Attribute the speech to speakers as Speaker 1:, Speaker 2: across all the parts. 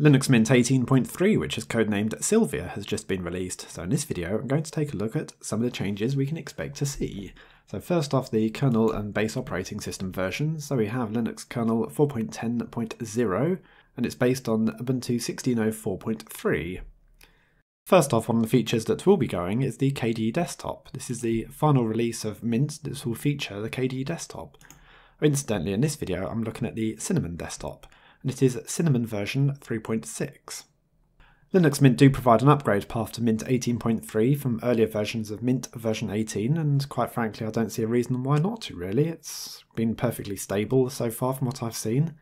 Speaker 1: Linux Mint 18.3, which is codenamed Sylvia, has just been released. So in this video, I'm going to take a look at some of the changes we can expect to see. So first off, the kernel and base operating system versions. So we have Linux kernel 4.10.0, and it's based on Ubuntu 16.04.3. First off, one of the features that will be going is the KDE Desktop. This is the final release of Mint. that will feature the KDE Desktop. Incidentally, in this video, I'm looking at the Cinnamon desktop, and it is Cinnamon version 3.6. Linux Mint do provide an upgrade path to Mint 18.3 from earlier versions of Mint version 18, and quite frankly, I don't see a reason why not to, really. It's been perfectly stable so far from what I've seen.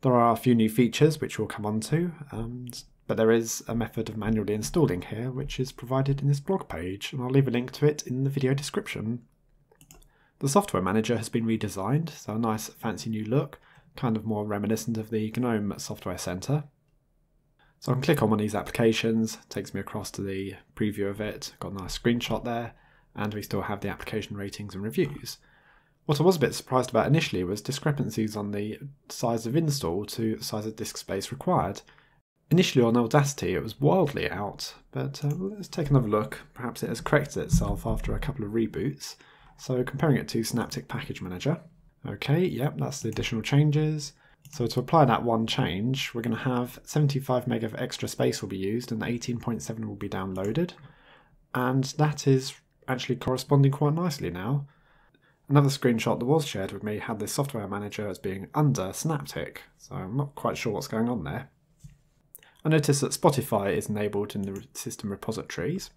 Speaker 1: There are a few new features which we'll come on to, and, but there is a method of manually installing here which is provided in this blog page, and I'll leave a link to it in the video description. The software manager has been redesigned, so a nice fancy new look, kind of more reminiscent of the GNOME Software Center. So I can click on one of these applications, takes me across to the preview of it, got a nice screenshot there, and we still have the application ratings and reviews. What I was a bit surprised about initially was discrepancies on the size of install to the size of disk space required. Initially on Audacity it was wildly out, but uh, let's take another look. Perhaps it has corrected itself after a couple of reboots. So comparing it to Synaptic Package Manager. Okay, yep, that's the additional changes. So to apply that one change, we're going to have 75 meg of extra space will be used and 18.7 will be downloaded. And that is actually corresponding quite nicely now. Another screenshot that was shared with me had this software manager as being under Synaptic, so I'm not quite sure what's going on there. I noticed that Spotify is enabled in the system repositories,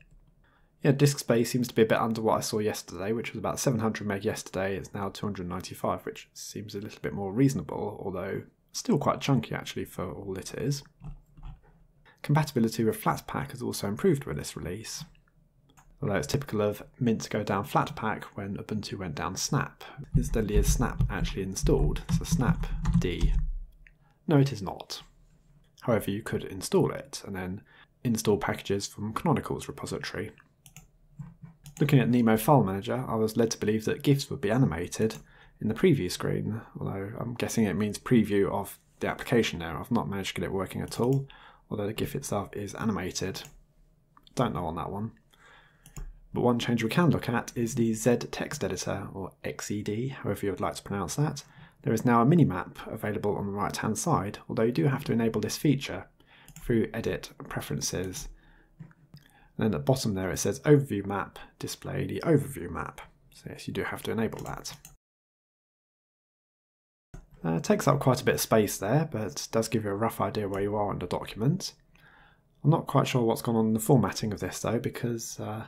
Speaker 1: yeah, disk space seems to be a bit under what I saw yesterday, which was about 700 meg yesterday. It's now 295, which seems a little bit more reasonable, although still quite chunky actually for all it is. Compatibility with Flatpak has also improved with this release. Although it's typical of Mint to go down Flatpak when Ubuntu went down Snap. Incidentally, is Snap actually installed? So Snap D. No, it is not. However, you could install it and then install packages from Canonical's repository. Looking at Nemo File Manager, I was led to believe that GIFs would be animated in the preview screen, although I'm guessing it means preview of the application now. I've not managed to get it working at all, although the GIF itself is animated. Don't know on that one. But one change we can look at is the Xed text editor, or XED, however you would like to pronounce that. There is now a minimap available on the right hand side, although you do have to enable this feature through Edit Preferences and then at the bottom there it says overview map, display the overview map. So yes, you do have to enable that. Uh, takes up quite a bit of space there, but does give you a rough idea where you are in the document. I'm not quite sure what's gone on in the formatting of this though, because uh,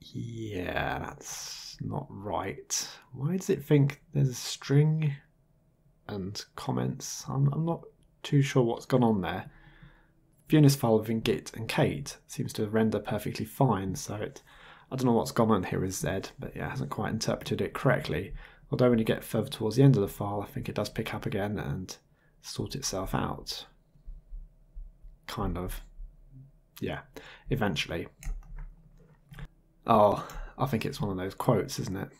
Speaker 1: yeah, that's not right. Why does it think there's a string and comments? I'm, I'm not too sure what's gone on there. Viewing file within Git and Kate seems to render perfectly fine, so it, I don't know what's gone on here with Xed, but yeah, hasn't quite interpreted it correctly. Although when you get further towards the end of the file, I think it does pick up again and sort itself out. Kind of. Yeah, eventually. Oh, I think it's one of those quotes, isn't it?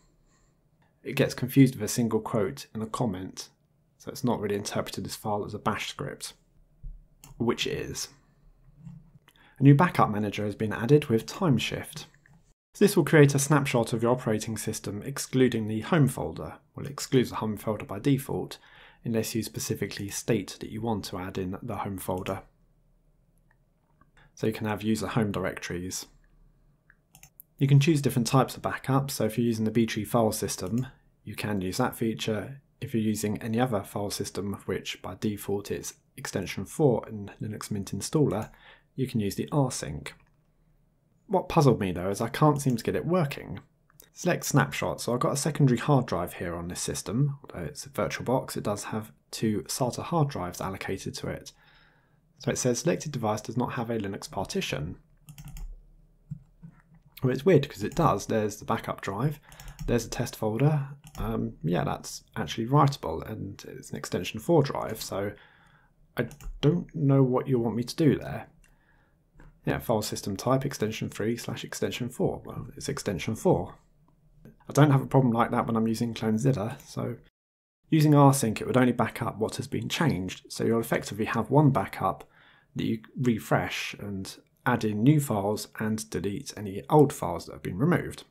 Speaker 1: It gets confused with a single quote in a comment, so it's not really interpreted this file as a bash script which is. A new backup manager has been added with Timeshift. So this will create a snapshot of your operating system excluding the home folder. Well, it excludes the home folder by default, unless you specifically state that you want to add in the home folder. So you can have user home directories. You can choose different types of backups, so if you're using the B-tree file system, you can use that feature. If you're using any other file system, which by default is extension 4 in Linux Mint installer, you can use the rsync. What puzzled me though is I can't seem to get it working. Select snapshot, so I've got a secondary hard drive here on this system, although it's a VirtualBox, it does have two SATA hard drives allocated to it. So it says selected device does not have a Linux partition. Well, it's weird because it does. There's the backup drive, there's a test folder. Um, yeah, that's actually writable, and it's an extension 4 drive, so I don't know what you want me to do there. Yeah, file system type extension 3 slash extension 4. Well, it's extension 4. I don't have a problem like that when I'm using CloneZilla, so using rsync it would only back up what has been changed, so you'll effectively have one backup that you refresh and add in new files and delete any old files that have been removed.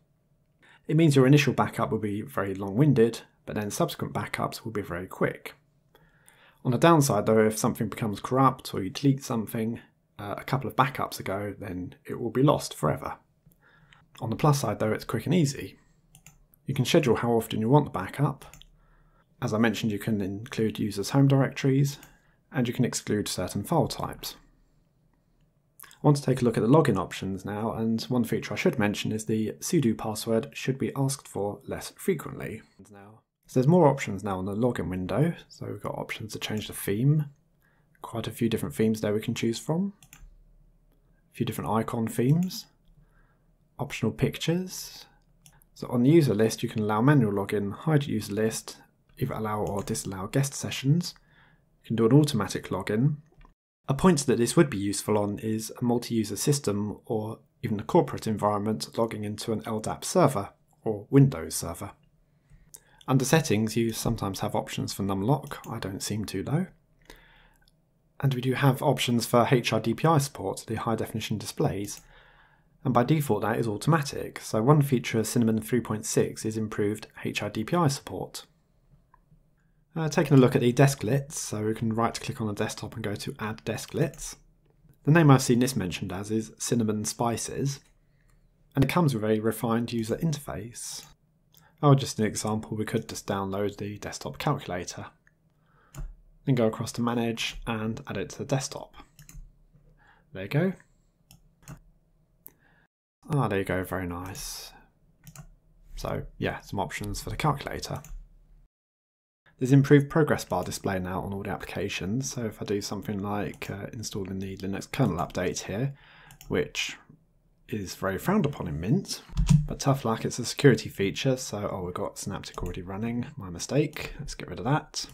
Speaker 1: It means your initial backup will be very long winded, but then subsequent backups will be very quick. On the downside, though, if something becomes corrupt or you delete something uh, a couple of backups ago, then it will be lost forever. On the plus side, though, it's quick and easy. You can schedule how often you want the backup. As I mentioned, you can include users' home directories, and you can exclude certain file types. I want to take a look at the login options now, and one feature I should mention is the sudo password should be asked for less frequently. So there's more options now on the login window, so we've got options to change the theme, quite a few different themes there we can choose from, a few different icon themes, optional pictures. So on the user list you can allow manual login, hide user list, either allow or disallow guest sessions, you can do an automatic login. A point that this would be useful on is a multi-user system or even a corporate environment logging into an LDAP server or Windows server. Under settings, you sometimes have options for numlock. I don't seem to though. And we do have options for HiDPI support, the high definition displays. And by default, that is automatic. So one feature of Cinnamon 3.6 is improved HiDPI support. Uh, taking a look at the desklets, so we can right click on the desktop and go to Add Desklets. The name I've seen this mentioned as is Cinnamon Spices, and it comes with a refined user interface. Oh, just an example, we could just download the desktop calculator. Then go across to Manage and add it to the desktop. There you go. Ah, there you go, very nice. So, yeah, some options for the calculator. There's improved progress bar display now on all the applications. So if I do something like uh, installing the Linux kernel update here, which is very frowned upon in Mint, but tough luck, it's a security feature. So, oh, we've got Synaptic already running, my mistake. Let's get rid of that.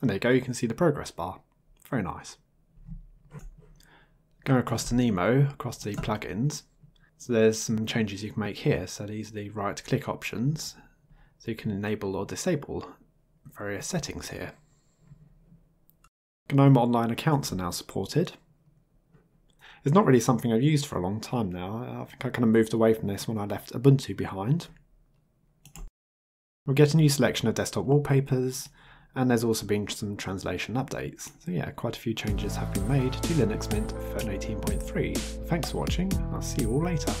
Speaker 1: And there you go, you can see the progress bar. Very nice. Going across to Nemo, across the plugins, so there's some changes you can make here. So these are the right click options. So you can enable or disable various settings here. GNOME Online accounts are now supported. It's not really something I've used for a long time now. I think I kind of moved away from this when I left Ubuntu behind. We'll get a new selection of desktop wallpapers, and there's also been some translation updates. So yeah, quite a few changes have been made to Linux Mint 18.3. Thanks for watching, I'll see you all later.